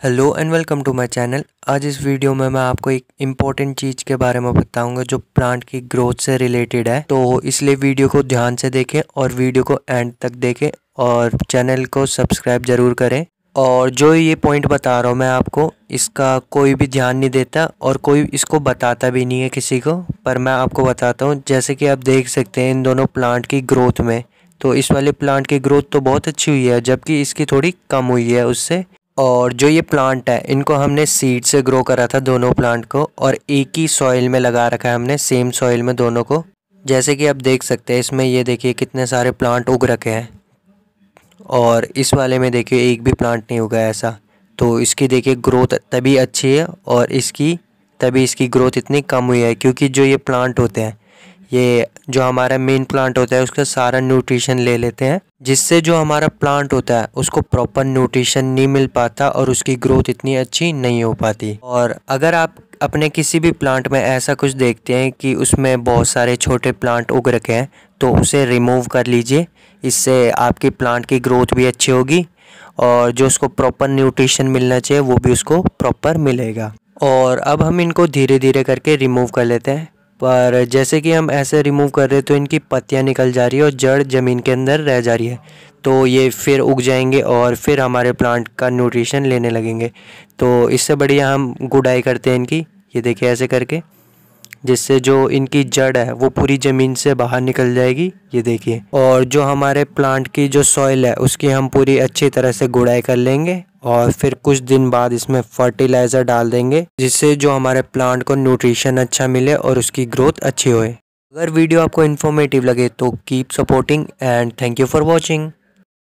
Hello and welcome to my channel आज इस video में मैं आपको एक इंपॉर्टेंट चीज़ के बारे में बताऊँगा जो प्लांट की ग्रोथ से रिलेटेड है। तो इसलिए वीडियो को ध्यान से देखें और वीडियो को एंड तक देखें और चैनल को सब्सक्राइब ज़रूर करें। और जो ये पॉइंट बता रहा हूँ मैं आपको, इसका कोई भी ध्यान नहीं देता और कोई इसको बताता भी नहीं है किसी को। पर मैं आपको बताता हूँ, जैसे कि आप देख सकते हैं इन दोनों प्लांट की ग्रोथ में। तो इस वाले प्लांट की ग्रोथ तो बहुत अच्छी हुई है, जबकि इसकी थोड़ी कम हुई है उससे। और जो ये प्लांट है, इनको हमने सीड से ग्रो करा था दोनों प्लांट को और एक ही सॉइल में लगा रखा है हमने सेम सॉइल में दोनों को। जैसे कि आप देख सकते हैं, इसमें ये देखिए कितने सारे प्लांट उग रखे हैं। और इस वाले में देखिए, एक भी प्लांट नहीं उगा ऐसा। तो इसकी देखिए ग्रोथ तभी अच्छी है और इसकी, तभी इसकी ग्रोथ इतनी कम हुई है, क्योंकि जो ये प्लांट होते हैं ये जो हमारा मेन प्लांट होता है, उसका सारा न्यूट्रिशन ले लेते हैं। जिससे जो हमारा प्लांट होता है, उसको प्रॉपर न्यूट्रिशन नहीं मिल पाता और उसकी ग्रोथ इतनी अच्छी नहीं हो पाती। और अगर आप अपने किसी भी प्लांट में ऐसा कुछ देखते हैं कि उसमें बहुत सारे छोटे प्लांट उग रखे हैं तो उसे रिमूव कर लीजिए। इससे आपकी प्लांट की ग्रोथ भी अच्छी होगी और जो उसको प्रॉपर न्यूट्रिशन मिलना चाहिए, वो भी उसको प्रॉपर मिलेगा। और अब हम इनको धीरे धीरे करके रिमूव कर लेते हैं। पर जैसे कि हम ऐसे रिमूव कर रहे हैं तो इनकी पत्तियाँ निकल जा रही है और जड़ ज़मीन के अंदर रह जा रही है। तो ये फिर उग जाएँगे और फिर हमारे प्लांट का न्यूट्रिशन लेने लगेंगे। तो इससे बढ़िया हम गुडाई करते हैं इनकी। ये देखिए ऐसे करके। जिससे जो इनकी जड़ है, वो पूरी ज़मीन से बाहर निकल जाएगी, ये देखिए। और जो हमारे प्लांट की जो सॉइल है, उसकी हम पूरी अच्छी तरह से गुड़ाई कर लेंगे और फिर कुछ दिन बाद इसमें फर्टिलाइज़र डाल देंगे, जिससे जो हमारे प्लांट को न्यूट्रिशन अच्छा मिले और उसकी ग्रोथ अच्छी होए। अगर वीडियो आपको इन्फॉर्मेटिव लगे तो keep supporting and thank you for watching